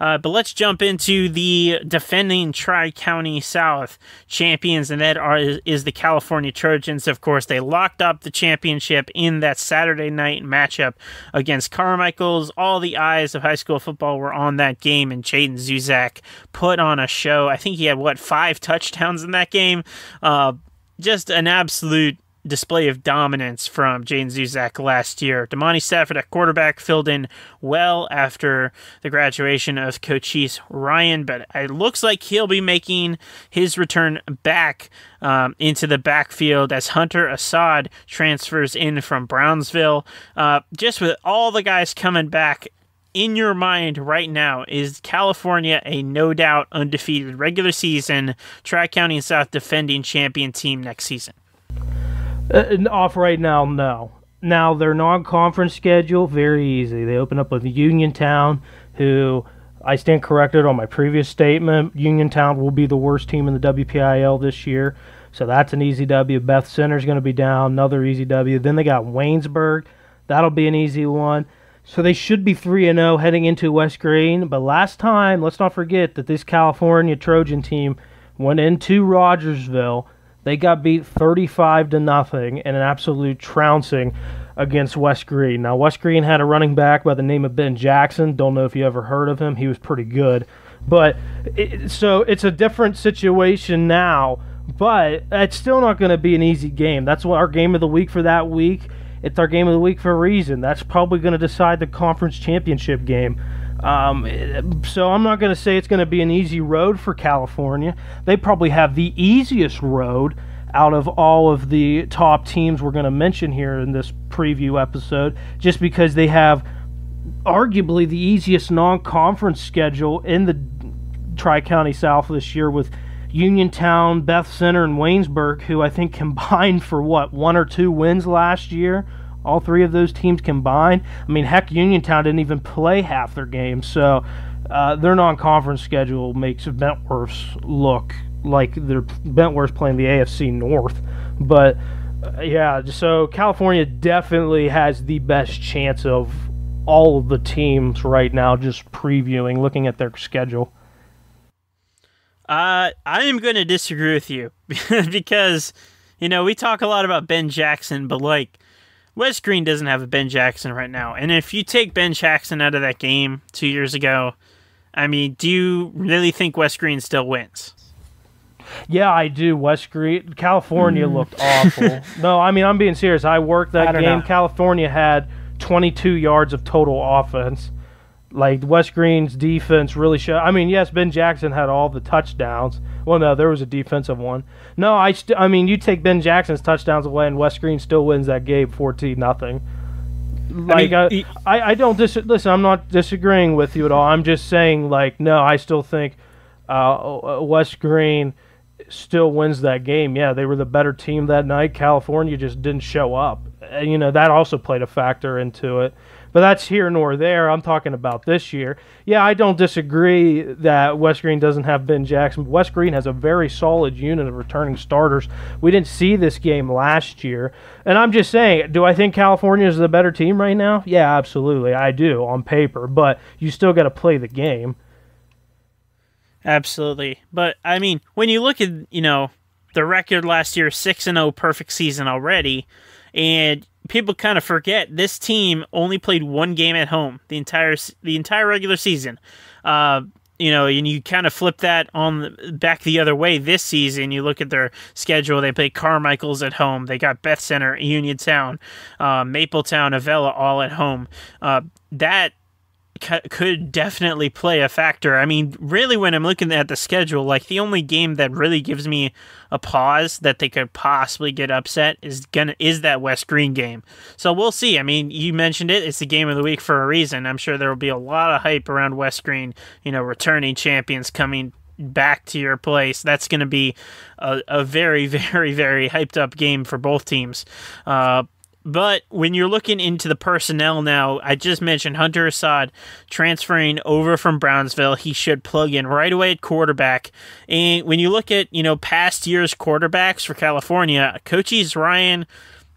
Uh, but let's jump into the defending Tri County South champions, and that are, is the California Trojans. Of course, they locked up the championship in that Saturday night matchup against Carmichaels. All the eyes of high school football were on that game, and Jaden Zuzak put on a show. I think he had, what, five touchdowns in that game? Uh, just an absolute display of dominance from Jaden Zuzak last year. Damani Stafford at quarterback filled in well after the graduation of Cochise Ryan, but it looks like he'll be making his return back um, into the backfield as Hunter Assad transfers in from Brownsville. Uh, just with all the guys coming back in your mind right now is California a no doubt undefeated regular season Tri County South defending champion team next season? Uh, off right now, no. Now their non-conference schedule very easy. They open up with Uniontown, who I stand corrected on my previous statement. Uniontown will be the worst team in the WPIAL this year, so that's an easy W. Beth Center is going to be down, another easy W. Then they got Waynesburg, that'll be an easy one. So they should be 3 and 0 heading into West Greene. But last time, let's not forget that this California Trojan team went into Rogersville they got beat 35 to nothing in an absolute trouncing against West Greene. Now, West Greene had a running back by the name of Ben Jackson. Don't know if you ever heard of him. He was pretty good. But it, so it's a different situation now, but it's still not going to be an easy game. That's what our game of the week for that week. It's our game of the week for a reason. That's probably going to decide the conference championship game. Um, so I'm not going to say it's going to be an easy road for California. They probably have the easiest road out of all of the top teams we're going to mention here in this preview episode, just because they have arguably the easiest non-conference schedule in the Tri County South this year with Uniontown, Beth Center, and Waynesburg, who I think combined for what one or two wins last year all three of those teams combined. I mean, heck, Uniontown didn't even play half their games, so uh, their non-conference schedule makes Bentworth's look like they're Bentworth's playing the AFC North. But uh, yeah, so California definitely has the best chance of all of the teams right now. Just previewing, looking at their schedule. Uh, I am going to disagree with you because you know we talk a lot about Ben Jackson, but like West Greene doesn't have a Ben Jackson right now. And if you take Ben Jackson out of that game two years ago, I mean, do you really think West Greene still wins? Yeah, I do. West Greene, California mm. looked awful. no, I mean, I'm being serious. I worked that I game. Know. California had 22 yards of total offense. Like West Greene's defense really showed. I mean, yes, Ben Jackson had all the touchdowns, well, no, there was a defensive one. No, I st- I mean, you take Ben Jackson's touchdowns away, and West Greene still wins that game, fourteen nothing. Like I, mean, I, I, I, don't dis- listen. I'm not disagreeing with you at all. I'm just saying, like, no, I still think uh, West Greene still wins that game. Yeah, they were the better team that night. California just didn't show up. Uh, you know that also played a factor into it. But that's here nor there. I'm talking about this year. Yeah, I don't disagree that West Greene doesn't have Ben Jackson. West Greene has a very solid unit of returning starters. We didn't see this game last year. And I'm just saying, do I think California is the better team right now? Yeah, absolutely. I do on paper. But you still got to play the game. Absolutely. But, I mean, when you look at, you know, the record last year, 6 and 0 perfect season already, and people kind of forget this team only played one game at home the entire the entire regular season. Uh, you know, and you kind of flip that on the, back the other way this season. You look at their schedule; they play Carmichaels at home. They got Beth Center, Uniontown, uh, Mapletown, Avella all at home. Uh, that could definitely play a factor. I mean, really, when I'm looking at the schedule, like the only game that really gives me a pause that they could possibly get upset is gonna is that West Greene game. So we'll see. I mean, you mentioned it; it's the game of the week for a reason. I'm sure there will be a lot of hype around West Greene. You know, returning champions coming back to your place. That's going to be a, a very, very, very hyped up game for both teams. Uh, but when you're looking into the personnel now, I just mentioned Hunter Assad transferring over from Brownsville. He should plug in right away at quarterback. And when you look at, you know, past year's quarterbacks for California, Cochise Ryan,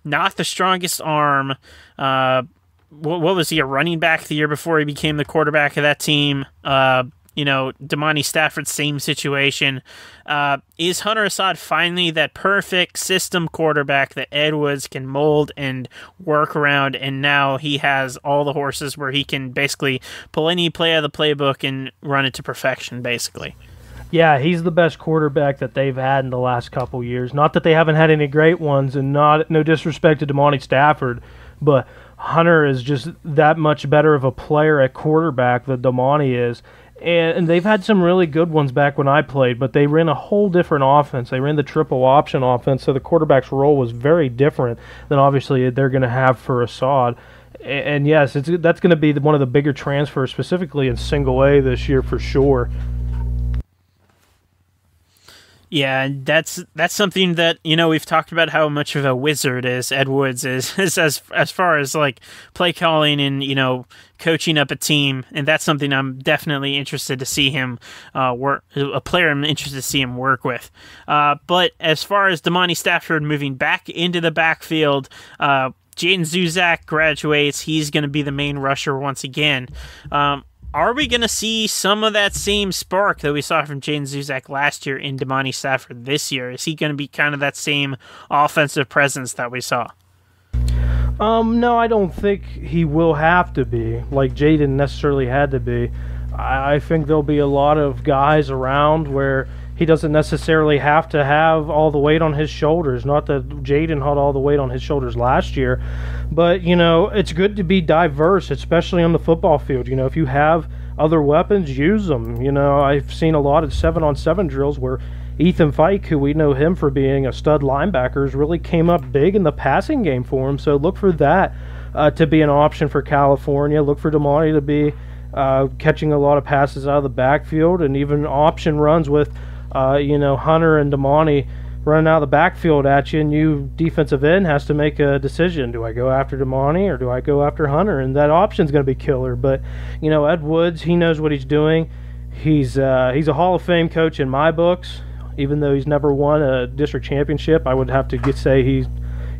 not the strongest arm. Uh, what, what was he a running back the year before he became the quarterback of that team? Uh, you know, Damani Stafford, same situation. Uh, is Hunter Assad finally that perfect system quarterback that Ed Woods can mold and work around? And now he has all the horses where he can basically pull any play out of the playbook and run it to perfection, basically. Yeah, he's the best quarterback that they've had in the last couple years. Not that they haven't had any great ones, and not no disrespect to Damani Stafford, but Hunter is just that much better of a player at quarterback than Damani is and, and they've had some really good ones back when I played, but they ran a whole different offense. They ran the triple option offense, so the quarterback's role was very different than obviously they're going to have for Assad. And, and yes, it's that's going to be one of the bigger transfers, specifically in single A this year for sure. Yeah, that's that's something that you know we've talked about how much of a wizard is Ed Woods is, is as as far as like play calling and you know coaching up a team, and that's something I'm definitely interested to see him uh, work. A player I'm interested to see him work with. Uh, but as far as Damani Stafford moving back into the backfield, uh, Jaden Zuzak graduates. He's going to be the main rusher once again. Um, are we going to see some of that same spark that we saw from Jaden Zuzak last year in Damani Stafford this year? Is he going to be kind of that same offensive presence that we saw? Um, no, I don't think he will have to be like Jaden necessarily had to be. I, I think there'll be a lot of guys around where he doesn't necessarily have to have all the weight on his shoulders. Not that Jaden had all the weight on his shoulders last year, but you know it's good to be diverse, especially on the football field. You know, if you have other weapons, use them. You know, I've seen a lot of seven-on-seven drills where Ethan Fike, who we know him for being a stud linebacker, really came up big in the passing game for him. So look for that uh, to be an option for California. Look for Damani to be uh, catching a lot of passes out of the backfield and even option runs with uh, you know, Hunter and Damani running out of the backfield at you, and you defensive end has to make a decision: do I go after Damani or do I go after Hunter? And that option's going to be killer. But you know, Ed Woods, he knows what he's doing. He's uh, he's a Hall of Fame coach in my books. Even though he's never won a district championship, I would have to get, say he's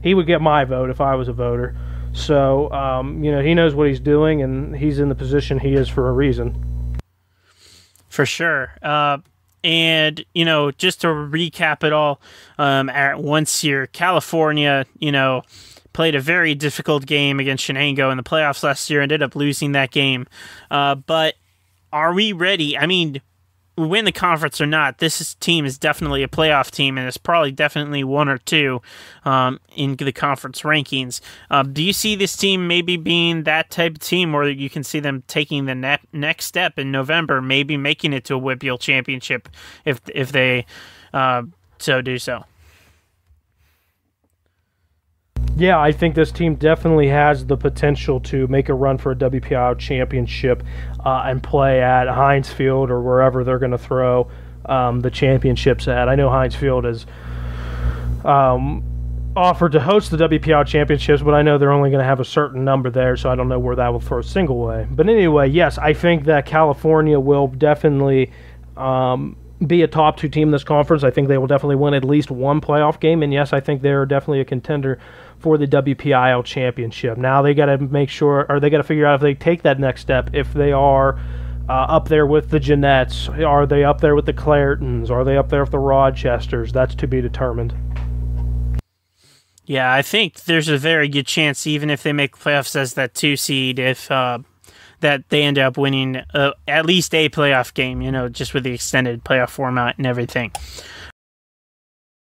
he would get my vote if I was a voter. So um, you know, he knows what he's doing, and he's in the position he is for a reason. For sure. Uh, and, you know, just to recap it all, um, at once here, California, you know, played a very difficult game against Shenango in the playoffs last year, ended up losing that game. Uh, but are we ready? I mean, win the conference or not, this team is definitely a playoff team, and it's probably definitely one or two um, in the conference rankings. Uh, do you see this team maybe being that type of team, or you can see them taking the ne- next step in November, maybe making it to a WPIAL championship if if they uh, so do so? Yeah, I think this team definitely has the potential to make a run for a WPIAL championship uh, and play at Heinz Field or wherever they're going to throw um, the championships at. I know Heinz Field is um, offered to host the WPIAL championships, but I know they're only going to have a certain number there, so I don't know where that will throw single way. But anyway, yes, I think that California will definitely. Um, be a top two team in this conference. I think they will definitely win at least one playoff game. And yes, I think they're definitely a contender for the WPIAL championship. Now they got to make sure, or they got to figure out if they take that next step. If they are uh, up there with the Jeannettes, are they up there with the Clairtons? Are they up there with the Rochesters? That's to be determined. Yeah, I think there's a very good chance, even if they make playoffs as that two seed, if uh, that they end up winning uh, at least a playoff game. You know, just with the extended playoff format and everything.